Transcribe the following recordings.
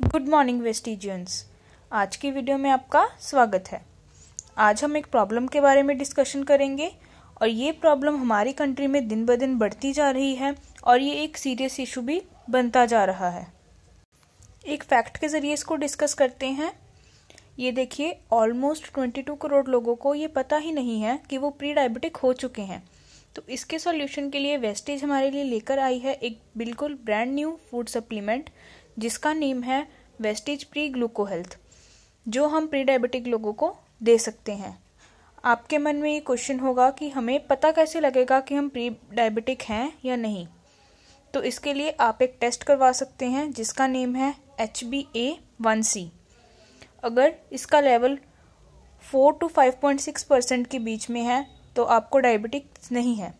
Good morning वेस्टिजियंस। आज की video में आपका स्वागत है। आज हम एक प्रॉब्लम के बारे में डिस्कशन करेंगे और ये प्रॉब्लम हमारी कंट्री में दिन ब दिन बढ़ती जा रही है और ये एक सीरियस इशू भी बनता जा रहा है। एक फैक्ट के ज़रिए इसको डिस्कस करते हैं। ये देखिए ऑलमोस्ट 22 करोड़ लोगों को ये पता ही नहीं है कि वो प्री डायबिटिक हो चुके हैं। तो इसके सॉल्यूशन के लिए वेस्टेज हमारे लिए लेकर आई है एक बिल्कुल ब्रांड न्यू फ़ूड सप्लीमेंट जिसका नेम है वेस्टेज प्री ग्लूको हेल्थ जो हम प्री डायबिटिक लोगों को दे सकते हैं। आपके मन में ये क्वेश्चन होगा कि हमें पता कैसे लगेगा कि हम प्री डायबिटिक हैं या नहीं? तो इसके लिए आप एक टेस्ट करवा सकते हैं, जिसका नेम है H B A one C. अगर इसका level four to five point six percent के बीच में है तो आपको डायबिटिक नहीं है।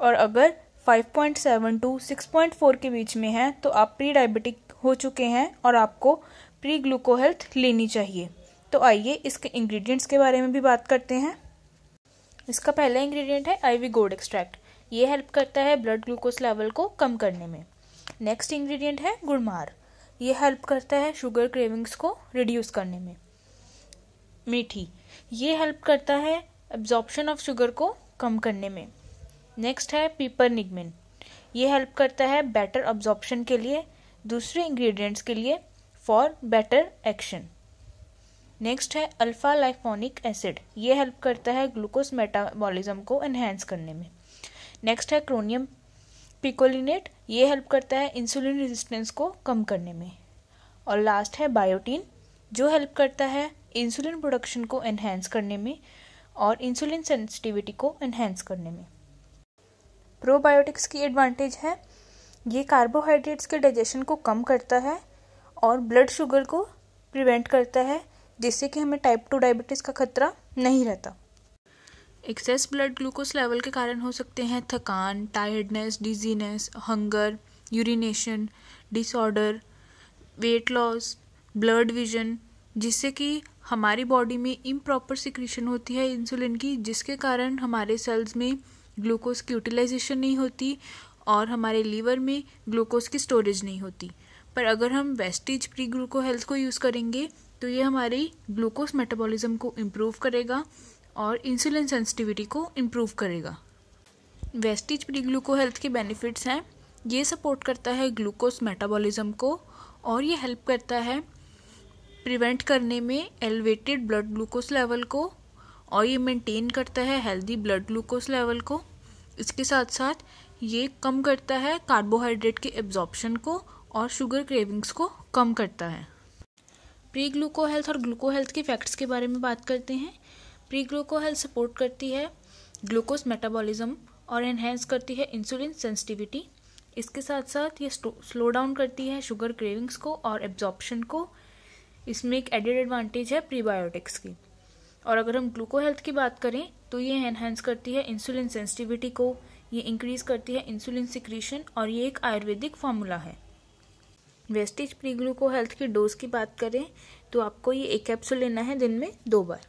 और अगर five point seven to, six point four के बीच में है तो आप प्री डायबिटिक हो चुके हैं और आपको प्री ग्लूको हेल्थ लेनी चाहिए। तो आइए इसके इंग्रेडिएंट्स के बारे में भी बात करते हैं। इसका पहला इंग्रेडिएंट है आईवी गोल्ड एक्सट्रैक्ट ये हेल्प करता है ब्लड ग्लूकोज लेवल को कम करने में। नेक्स्ट इंग्रेडिएंट है गुड़मार ये हेल्प करता है शुगर क्रेविंग्स को रिड्यूस करने में। मीठी। ये हेल्प करता है एब्जॉर्प्शन ऑफ़ शुगर को कम करने में। नेक्स्ट है पीपर निगमिन ये हेल्प करता है बेटर अब्जॉर्प्शन के लिए, दूसरे इंग्रेडिएंट्स के लिए फॉर बेटर एक्शन नेक्स्ट है अल्फ़ा लाइफोनिक एसिड ये हेल्प करता है ग्लूकोज मेटाबॉलिज्म को एनहेंस करने में. नेक्स्ट है क्रोनियम पिकोलिनेट ये हेल्प करता है इंसुलिन रेजिस्टेंस को कम करने में. और लास्ट है बायोटीन जो हेल्प करता है इंसुलिन प्रोडक्शन को एनहेंस करने में और इंसुलिन सेंसिटिविटी को एनहेंस करने में. प्रोबायोटिक्स की एडवांटेज है। ये कार्बोहाइड्रेट्स के डाइजेशन को कम करता है और ब्लड शुगर को प्रिवेंट करता है, जिससे कि हमें टाइप टू डायबिटीज़ का खतरा नहीं रहता। एक्सेस ब्लड ग्लूकोज लेवल के कारण हो सकते हैं थकान tiredness dizziness hunger urination disorder weight loss blurred vision जिससे कि हमारी बॉडी में इम्प्रॉपर सिक्रीशन होती है इंसुलिन की, जिसके कारण हमारे सेल्स में ग्लूकोज की यूटिलाइजेशन नहीं होती और हमारे लीवर में ग्लूकोज की स्टोरेज नहीं होती। पर अगर हम वेस्टिज प्री ग्लूको हेल्थ को यूज़ करेंगे तो ये हमारी ग्लूकोज मेटाबॉलिज्म को इम्प्रूव करेगा और इंसुलिन सेंसिटिविटी को इम्प्रूव करेगा। वेस्टिज प्री ग्लूको हेल्थ के बेनिफिट्स हैं। ये सपोर्ट करता है ग्लूकोज मेटाबॉलिज्म को और ये हेल्प करता है प्रिवेंट करने में एलिवेटेड ब्लड ग्लूकोज लेवल को और ये मेंटेन करता है हेल्दी ब्लड ग्लूकोज लेवल को। इसके साथ साथ ये कम करता है कार्बोहाइड्रेट के एब्जॉर्प्शन को और शुगर क्रेविंग्स को कम करता है। प्री ग्लूको हेल्थ और ग्लूको हेल्थ के फैक्ट्स के बारे में बात करते हैं। प्री ग्लूको हेल्थ सपोर्ट करती है ग्लूकोज मेटाबॉलिज्म और एनहेंस करती है इंसुलिन सेंसिटिविटी इसके साथ साथ ये स्लो डाउन करती है शुगर क्रेविंग्स को और एब्जॉर्प्शन को। इसमें एक एडेड एडवांटेज है प्रीबायोटिक्स की। और अगर हम ग्लूको हेल्थ की बात करें तो ये एनहेंस करती है इंसुलिन सेंसिटिविटी को, ये इंक्रीज करती है इंसुलिन सिक्रीशन और ये एक आयुर्वेदिक फार्मूला है। वेस्टेज प्री ग्लूको हेल्थ की डोज की बात करें तो आपको ये एक कैप्सूल लेना है दिन में दो बार।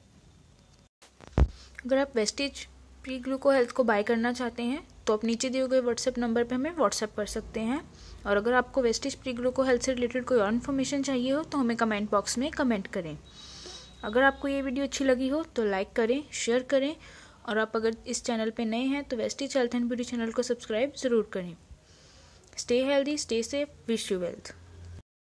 अगर आप वेस्टेज प्री ग्लूको हेल्थ को बाय करना चाहते हैं तो आप नीचे दिए गए व्हाट्सएप नंबर पर हमें व्हाट्सएप कर सकते हैं। और अगर आपको वेस्टेज प्री ग्लूको हेल्थ से रिलेटेड कोई और इन्फॉर्मेशन चाहिए हो तो हमें कमेंट बॉक्स में कमेंट करें। अगर आपको ये वीडियो अच्छी लगी हो तो लाइक करें शेयर करें। और आप अगर इस चैनल पे नए हैं तो वेस्टी एंड ब्यूटी चैनल को सब्सक्राइब ज़रूर करें। Stay healthy stay safe wish you wealth